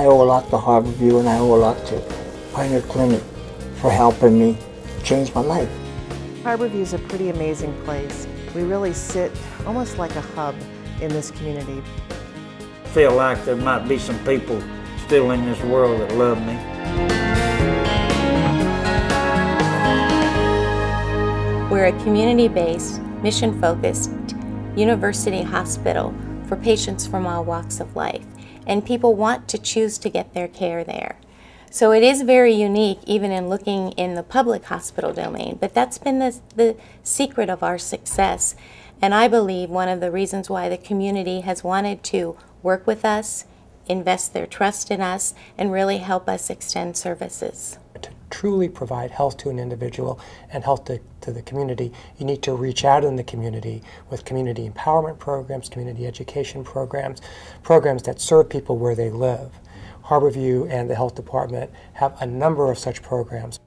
I owe a lot to Harborview and I owe a lot to Pioneer Clinic for helping me change my life. Harborview is a pretty amazing place. We really sit almost like a hub in this community. I feel like there might be some people still in this world that love me. We're a community-based, mission-focused university hospital for patients from all walks of life, and people want to choose to get their care there. So it is very unique even in looking in the public hospital domain, but that's been the, the secret of our success. And I believe one of the reasons why the community has wanted to work with us, invest their trust in us, and really help us extend services. Truly provide health to an individual and health to, to the community, you need to reach out in the community with community empowerment programs, community education programs, programs that serve people where they live. Harborview and the health department have a number of such programs.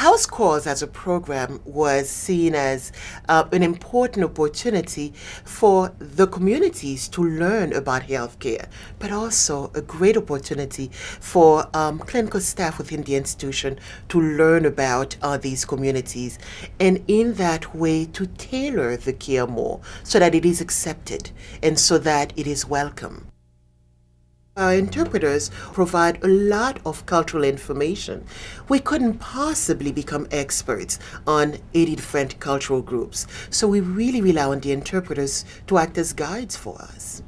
House Calls as a program was seen as uh, an important opportunity for the communities to learn about healthcare, but also a great opportunity for um, clinical staff within the institution to learn about uh, these communities and in that way to tailor the care more so that it is accepted and so that it is welcome. Our interpreters provide a lot of cultural information. We couldn't possibly become experts on 80 different cultural groups, so we really rely on the interpreters to act as guides for us.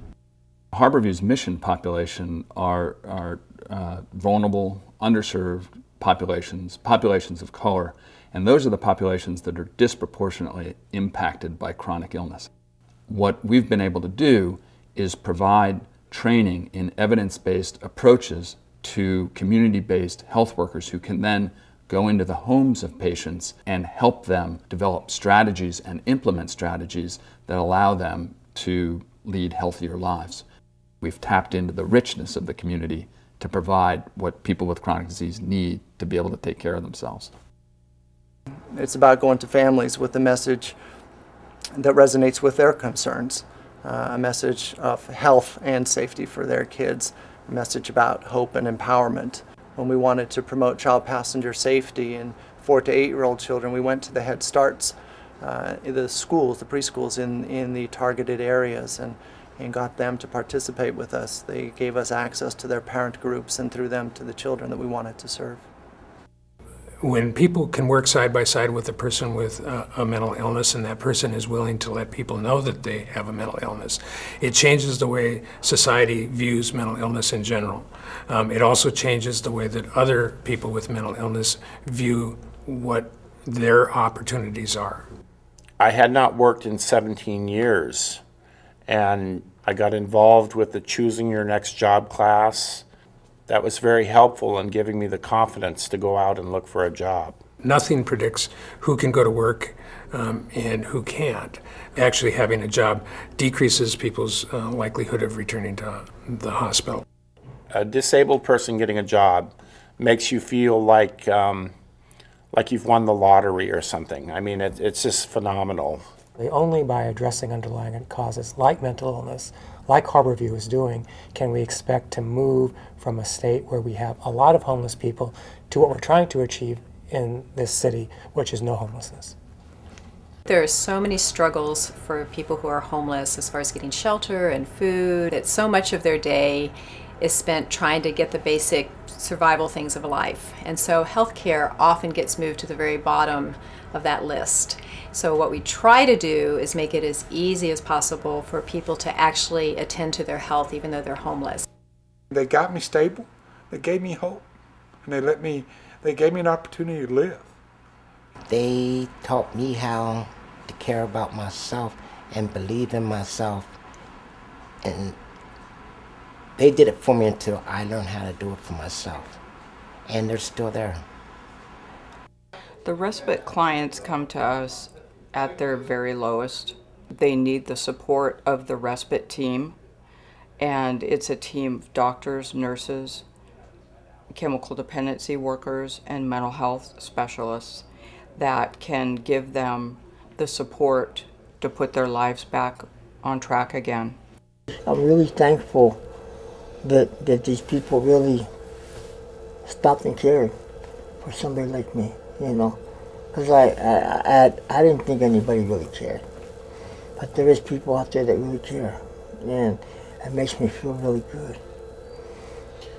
Harborview's mission population are, are uh, vulnerable, underserved populations, populations of color, and those are the populations that are disproportionately impacted by chronic illness. What we've been able to do is provide training in evidence-based approaches to community-based health workers who can then go into the homes of patients and help them develop strategies and implement strategies that allow them to lead healthier lives. We've tapped into the richness of the community to provide what people with chronic disease need to be able to take care of themselves. It's about going to families with a message that resonates with their concerns uh, a message of health and safety for their kids, a message about hope and empowerment. When we wanted to promote child passenger safety in four to eight year old children, we went to the Head Starts, uh, the schools, the preschools in, in the targeted areas and, and got them to participate with us. They gave us access to their parent groups and through them to the children that we wanted to serve when people can work side by side with a person with uh, a mental illness and that person is willing to let people know that they have a mental illness, it changes the way society views mental illness in general. Um, it also changes the way that other people with mental illness view what their opportunities are. I had not worked in 17 years and I got involved with the Choosing Your Next Job class that was very helpful in giving me the confidence to go out and look for a job. Nothing predicts who can go to work um, and who can't. Actually, having a job decreases people's uh, likelihood of returning to the hospital. A disabled person getting a job makes you feel like um, like you've won the lottery or something. I mean, it, it's just phenomenal. Only by addressing underlying causes like mental illness, like Harborview is doing, can we expect to move from a state where we have a lot of homeless people to what we're trying to achieve in this city, which is no homelessness. There are so many struggles for people who are homeless as far as getting shelter and food. That so much of their day is spent trying to get the basic survival things of life. And so healthcare often gets moved to the very bottom of that list. So what we try to do is make it as easy as possible for people to actually attend to their health even though they're homeless. They got me stable, they gave me hope, and they let me, they gave me an opportunity to live. They taught me how to care about myself and believe in myself. And they did it for me until I learned how to do it for myself. And they're still there. The respite clients come to us at their very lowest. They need the support of the respite team, and it's a team of doctors, nurses, chemical dependency workers, and mental health specialists that can give them the support to put their lives back on track again. I'm really thankful that, that these people really stopped and cared for somebody like me, you know. Because I, I, I, I didn't think anybody really cared. But there is people out there that really care. And it makes me feel really good.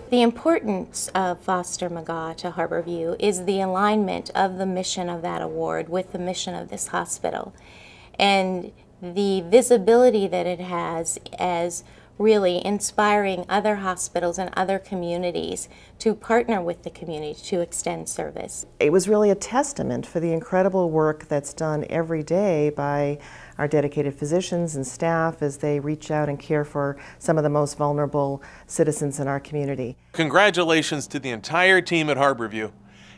The importance of Foster McGaw to Harborview is the alignment of the mission of that award with the mission of this hospital. And the visibility that it has as really inspiring other hospitals and other communities to partner with the community to extend service. It was really a testament for the incredible work that's done every day by our dedicated physicians and staff as they reach out and care for some of the most vulnerable citizens in our community. Congratulations to the entire team at Harborview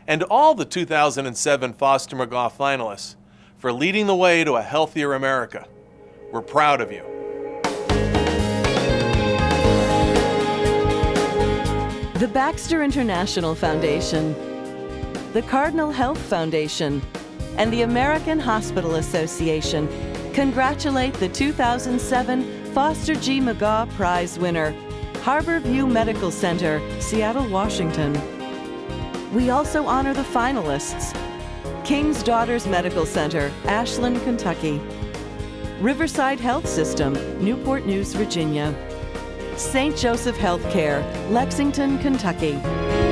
and all the 2007 Foster McGaw finalists for leading the way to a healthier America. We're proud of you. The Baxter International Foundation, the Cardinal Health Foundation, and the American Hospital Association congratulate the 2007 Foster G. McGaw Prize winner, Harborview Medical Center, Seattle, Washington. We also honor the finalists, King's Daughters Medical Center, Ashland, Kentucky, Riverside Health System, Newport News, Virginia, St. Joseph Healthcare, Lexington, Kentucky.